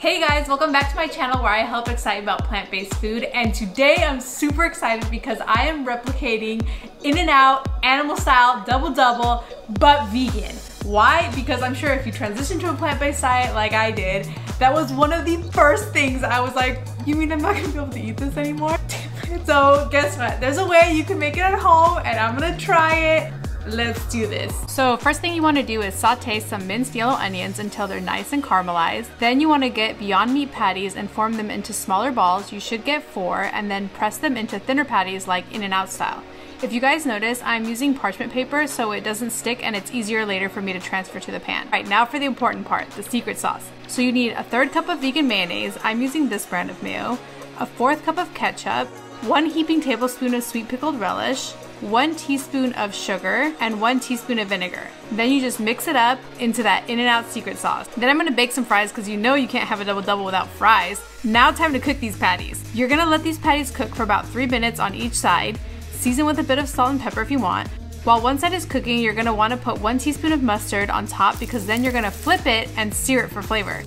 Hey guys, welcome back to my channel where I help excite about plant-based food and today I'm super excited because I am replicating In-N-Out animal style double double but vegan. Why? Because I'm sure if you transition to a plant-based diet like I did, that was one of the first things I was like, you mean I'm not gonna be able to eat this anymore? so guess what? There's a way you can make it at home and I'm gonna try it Let's do this. So first thing you want to do is saute some minced yellow onions until they're nice and caramelized. Then you want to get Beyond Meat patties and form them into smaller balls. You should get four and then press them into thinner patties like In-N-Out style. If you guys notice, I'm using parchment paper so it doesn't stick and it's easier later for me to transfer to the pan. All right, now for the important part, the secret sauce. So you need a third cup of vegan mayonnaise, I'm using this brand of mayo, a fourth cup of ketchup, one heaping tablespoon of sweet pickled relish, one teaspoon of sugar, and one teaspoon of vinegar. Then you just mix it up into that In-N-Out secret sauce. Then I'm gonna bake some fries because you know you can't have a double double without fries. Now time to cook these patties. You're gonna let these patties cook for about three minutes on each side. Season with a bit of salt and pepper if you want. While one side is cooking, you're gonna wanna put one teaspoon of mustard on top because then you're gonna flip it and sear it for flavor.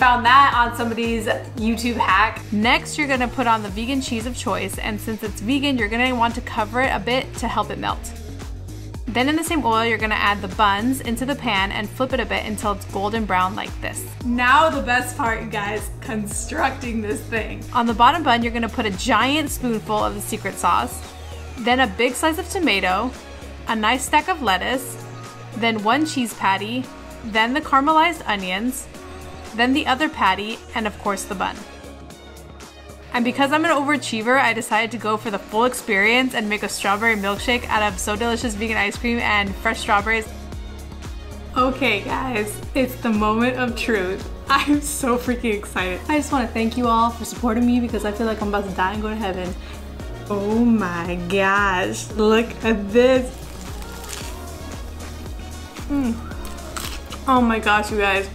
Found that on somebody's YouTube hack. Next, you're gonna put on the vegan cheese of choice, and since it's vegan, you're gonna want to cover it a bit to help it melt. Then in the same oil, you're gonna add the buns into the pan and flip it a bit until it's golden brown like this. Now the best part, you guys, constructing this thing. On the bottom bun, you're gonna put a giant spoonful of the secret sauce, then a big slice of tomato, a nice stack of lettuce, then one cheese patty, then the caramelized onions, then the other patty, and of course the bun. And because I'm an overachiever, I decided to go for the full experience and make a strawberry milkshake out of So Delicious vegan ice cream and fresh strawberries. Okay guys, it's the moment of truth. I'm so freaking excited. I just want to thank you all for supporting me because I feel like I'm about to die and go to heaven. Oh my gosh, look at this. Mm. Oh my gosh, you guys.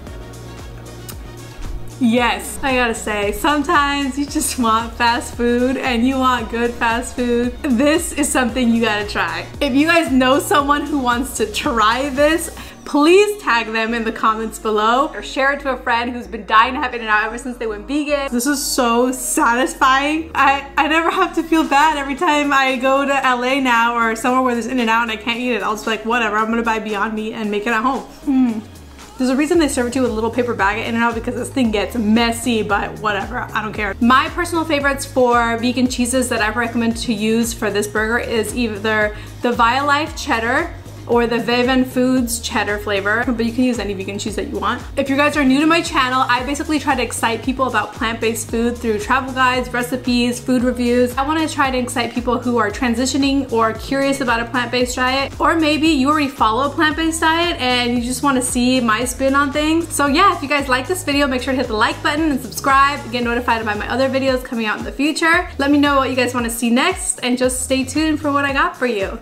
Yes, I gotta say, sometimes you just want fast food and you want good fast food. This is something you gotta try. If you guys know someone who wants to try this, please tag them in the comments below or share it to a friend who's been dying to have In-N-Out ever since they went vegan. This is so satisfying. I, I never have to feel bad every time I go to LA now or somewhere where there's In-N-Out and I can't eat it. I'll just be like, whatever, I'm gonna buy Beyond Meat and make it at home. Mm. There's a reason they serve it to you with a little paper bag at In-N-Out because this thing gets messy, but whatever, I don't care. My personal favorites for vegan cheeses that I recommend to use for this burger is either the Violife Cheddar or the Vegan Foods cheddar flavor, but you can use any vegan cheese that you want. If you guys are new to my channel, I basically try to excite people about plant-based food through travel guides, recipes, food reviews. I wanna try to excite people who are transitioning or curious about a plant-based diet, or maybe you already follow a plant-based diet and you just wanna see my spin on things. So yeah, if you guys like this video, make sure to hit the like button and subscribe, get notified about my other videos coming out in the future. Let me know what you guys wanna see next and just stay tuned for what I got for you.